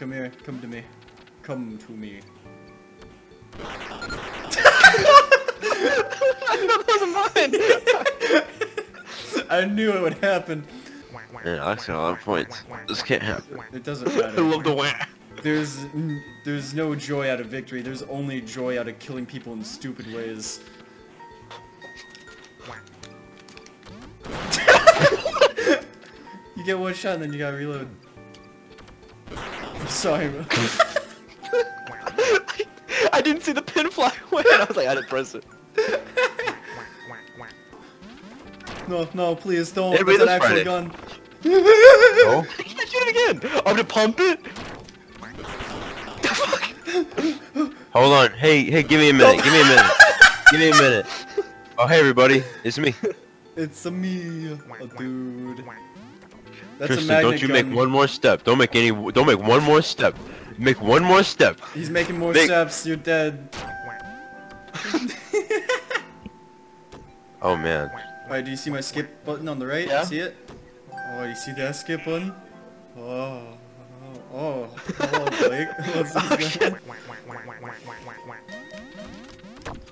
come here. Come to me. Come to me. I knew it would happen. Man, Alex got a lot of points. This can't happen. It doesn't I love the wah. There's there's no joy out of victory. There's only joy out of killing people in stupid ways. you get one shot and then you gotta reload. I'm sorry, bro. I didn't see the pin fly away. and I was like, I didn't press it. No, no, please don't. Hey, It's wait, an actual try gun. Oh? I can't shoot it again. I'm gonna pump it. Hold on. Hey, hey, give me a minute. Give me a minute. Give me a minute. Oh, hey, everybody. It's me. It's a me, a dude. That's a Tristan, magnet don't you make one more step. Don't make any. Don't make one more step. Make one more step. He's making more Make- steps. You're dead. Oh man. Alright, do you see my skip button on the right? Yeah. See it? Oh, you see that skip button? Oh, oh, oh, oh Blake. What's this guy?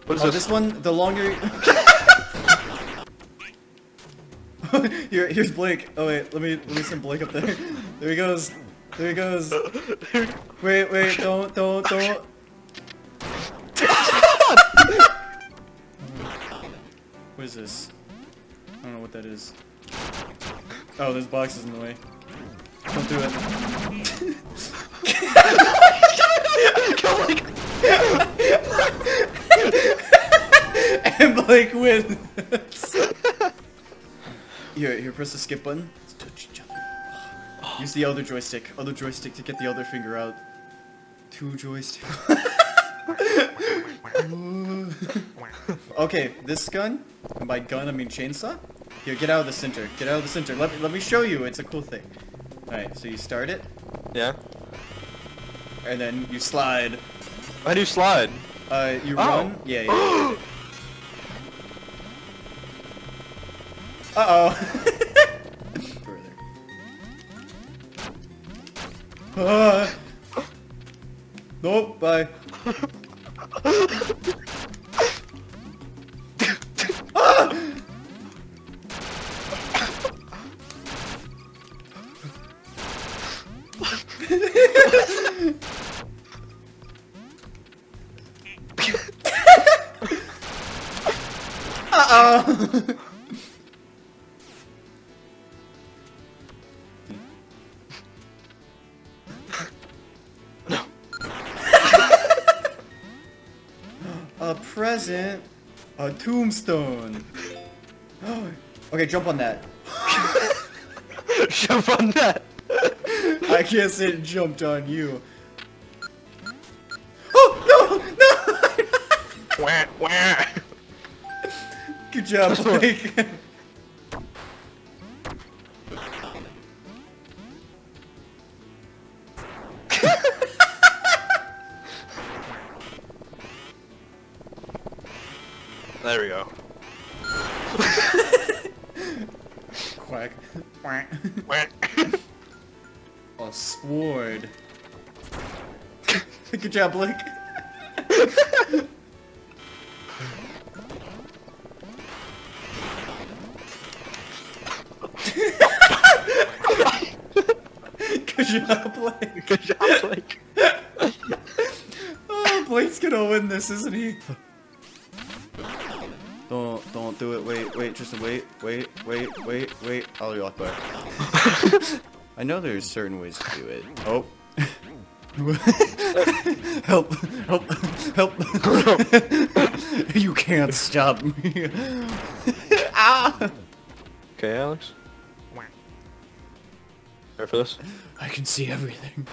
What is Oh, this? this one, the longer. Here, here's Blake. Oh wait, let me let me send Blake up there. There he goes. There he goes. Wait, wait, don't, don't, don't. what is this? I don't know what that is. Oh, there's boxes in the way. Don't do it. and Blake wins. here, here, press the skip button. Let's touch each other. Use the other joystick. Other joystick to get the other finger out. Two joysticks. okay, this gun, and by gun I mean chainsaw. Here, get out of the center. Get out of the center. Let me, let me show you. It's a cool thing. Alright, so you start it, Yeah. and then you slide. How do you slide? Uh, you Oh. run. Yeah, yeah. Uh oh. Further. Ah. Nope. Bye. Ah! Uh-oh. A present. A tombstone. okay, jump on that. Jump on that. I can't say it jumped on you. Oh, no! No! Wah, wah. Good job, Blake. There we go. Quack. Quack. Wah. A sword. Good job, Blake. Good job, Blake. Good job, Blake. Oh, Blake's gonna win this, isn't he? Don't, don't do it. Wait, wait, just wait, wait, wait, wait, wait. I'll be Akbar. I know there's certain ways to do it. Oh. help, help, help. you can't stop me. ah! Okay, Alex. Ready for this? I can see everything.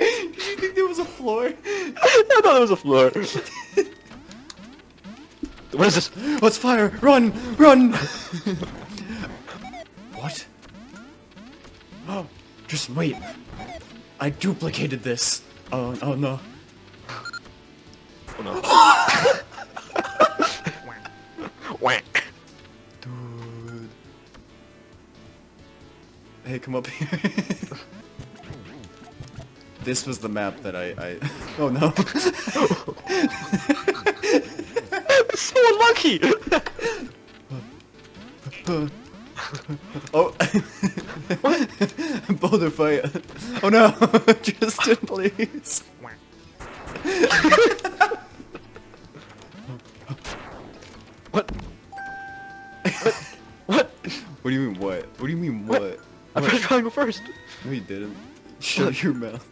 Did you think there was a floor? I thought it was a floor. what is this? Oh, Let's fire! Run! Run! what? Oh, just wait. I duplicated this. Oh, oh no. Oh no. Wah. Dude. Hey, come up here. this was the map that I, I... Oh no. so unlucky! oh. Boulder fight. Oh no. Tristan, please. what? What? What do you mean what? What do you mean what? What? I pressed triangle first. No, you didn't. Shut your mouth.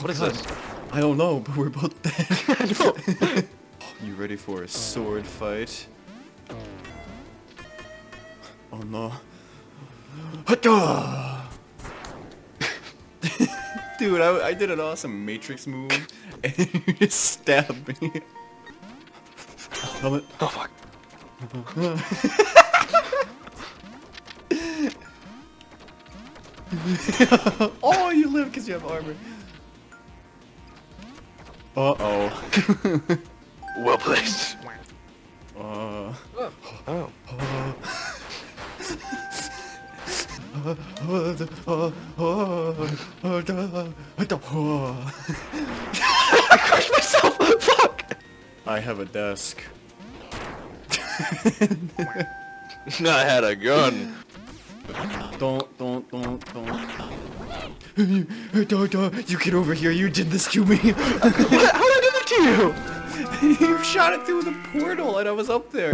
What is this? I don't know, but we're both dead. You ready for a sword fight? Oh no. Dude, I, I did an awesome Matrix move, and you just stabbed me. Helmet. Oh fuck. oh, you live because you have armor. Uh-oh. Well placed. uh... Oh. I crushed myself! Fuck! I have a desk. I had a gun. Don't, don't, don't, don't. You, don't, don't, you get over here, you did this to me! What? How did I do that to you? you shot it through the portal and I was up there.